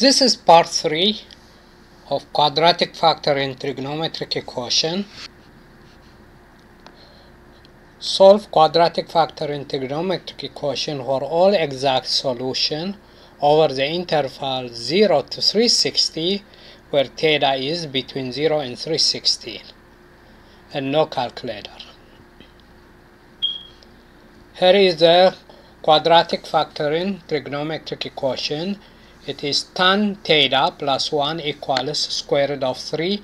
This is part 3 of quadratic factoring trigonometric equation. Solve quadratic factoring trigonometric equation for all exact solution over the interval 0 to 360 where theta is between 0 and 360 and no calculator. Here is the quadratic factoring trigonometric equation it is tan theta plus 1 equals square root of 3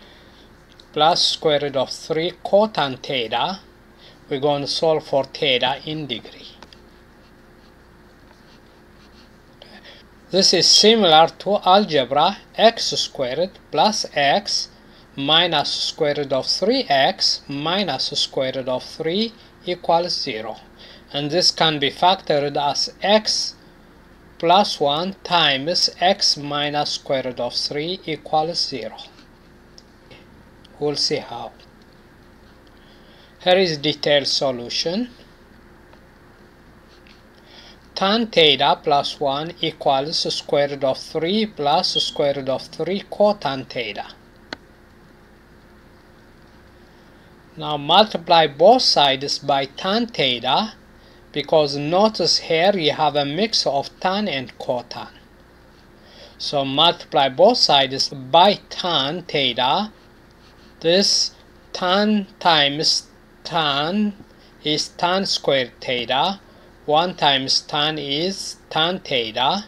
plus square root of 3 cotan theta. We're going to solve for theta in degree. This is similar to algebra x squared plus x minus square root of 3x minus square root of 3 equals 0. And this can be factored as x plus 1 times x minus square root of 3 equals 0. We'll see how. Here is detailed solution. Tan theta plus 1 equals square root of 3 plus square root of 3 cotan theta. Now multiply both sides by tan theta because notice here you have a mix of tan and cotan. So multiply both sides by tan theta. This tan times tan is tan squared theta. 1 times tan is tan theta.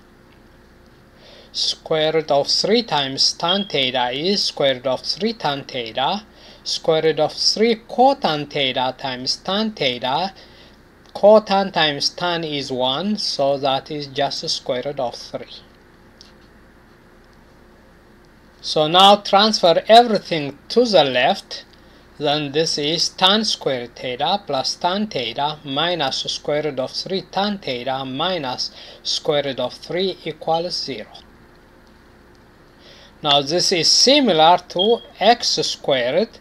Square root of 3 times tan theta is square root of 3 tan theta. Square root of 3 cotan theta times tan theta cotan times tan is 1 so that is just square root of 3 so now transfer everything to the left then this is tan squared theta plus tan theta minus square root of 3 tan theta minus square root of 3 equals 0 now this is similar to x squared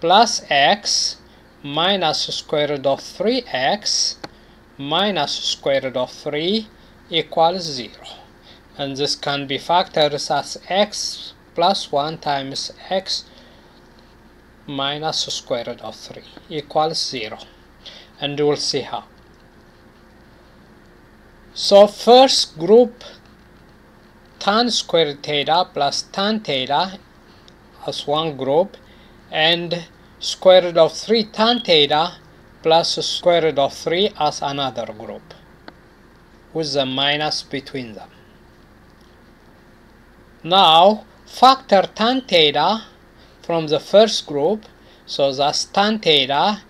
plus x minus square root of 3x minus square root of 3 equals 0 and this can be factored as x plus 1 times x minus square root of 3 equals 0 and we'll see how. So first group tan squared theta plus tan theta as one group and square root of 3 tan theta plus square root of 3 as another group with the minus between them. Now factor tan theta from the first group so that's tan theta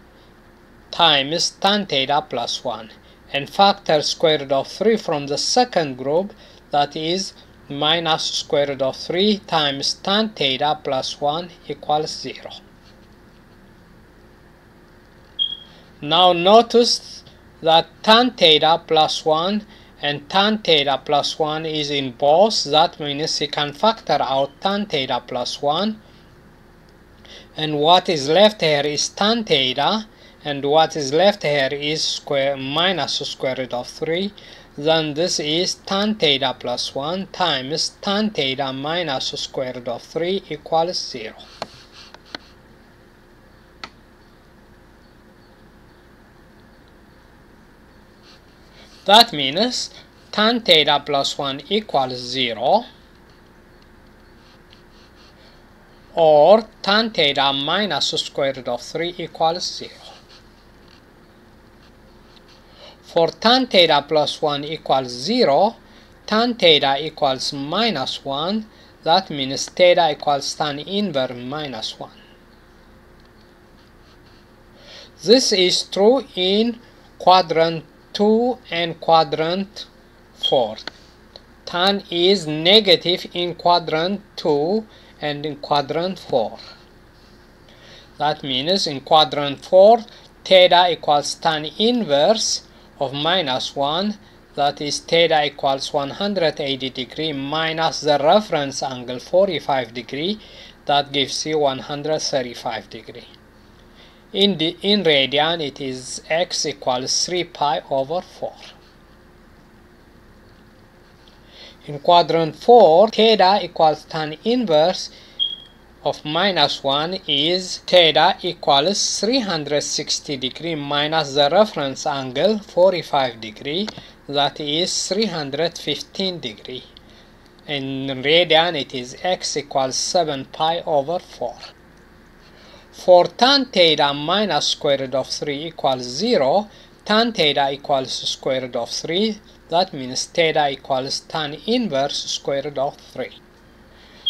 times tan theta plus 1 and factor square root of 3 from the second group that is minus square root of 3 times tan theta plus 1 equals 0. Now notice that tan theta plus 1 and tan theta plus 1 is in both. That means you can factor out tan theta plus 1. And what is left here is tan theta. And what is left here is square minus square root of 3. Then this is tan theta plus 1 times tan theta minus square root of 3 equals 0. That means tan theta plus 1 equals 0 or tan theta minus square root of 3 equals 0. For tan theta plus 1 equals 0, tan theta equals minus 1, that means theta equals tan inverse minus 1. This is true in quadrant 2 and quadrant 4. Tan is negative in quadrant 2 and in quadrant 4. That means in quadrant 4 theta equals tan inverse of minus 1 that is theta equals 180 degree minus the reference angle 45 degree that gives you 135 degree. In, the, in radian it is x equals 3 pi over 4. In quadrant 4, theta equals tan inverse of minus 1 is theta equals 360 degree minus the reference angle 45 degree that is 315 degree. In radian it is x equals 7 pi over 4. For tan theta minus square root of 3 equals 0, tan theta equals square root of 3 that means theta equals tan inverse square root of 3.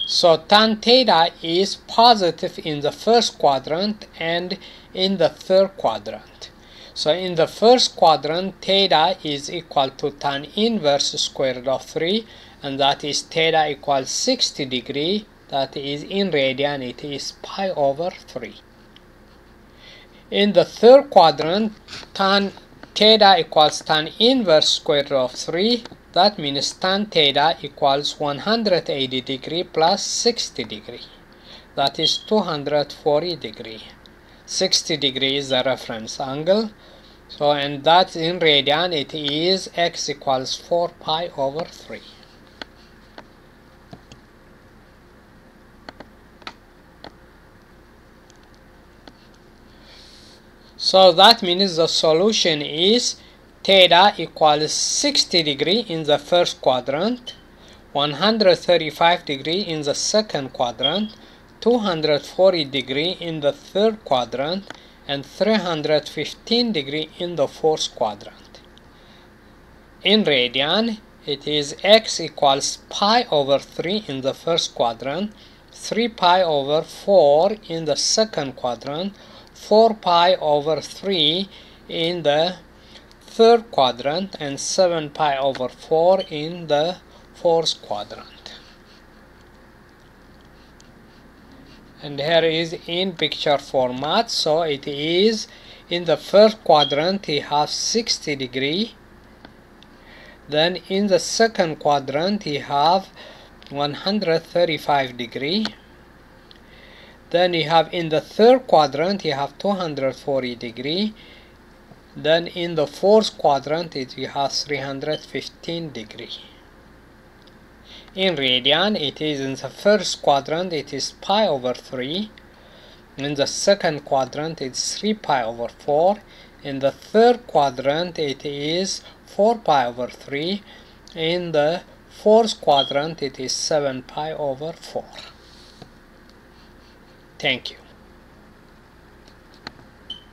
So tan theta is positive in the first quadrant and in the third quadrant. So in the first quadrant theta is equal to tan inverse square root of 3 and that is theta equals 60 degree that is in radian it is pi over 3. In the third quadrant tan theta equals tan inverse square root of 3 that means tan theta equals 180 degree plus 60 degree. That is 240 degree. 60 degree is the reference angle. So and that in radian it is x equals 4 pi over 3 So that means the solution is theta equals 60 degree in the first quadrant, 135 degree in the second quadrant, 240 degree in the third quadrant, and 315 degree in the fourth quadrant. In radian, it is x equals pi over 3 in the first quadrant, 3 pi over 4 in the second quadrant, 4 pi over 3 in the third quadrant and 7 pi over 4 in the fourth quadrant. And here is in picture format. So it is in the first quadrant he has 60 degree. Then in the second quadrant he have 135 degree then you have in the third quadrant you have 240 degree. Then in the fourth quadrant it you have 315 degree. In radian it is in the first quadrant it is pi over 3 in the second quadrant it's 3 pi over 4 in the third quadrant it is 4 pi over 3 in the fourth quadrant it is 7 pi over 4 Thank you.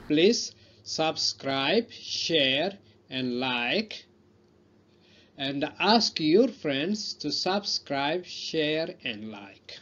Please subscribe, share and like and ask your friends to subscribe, share and like.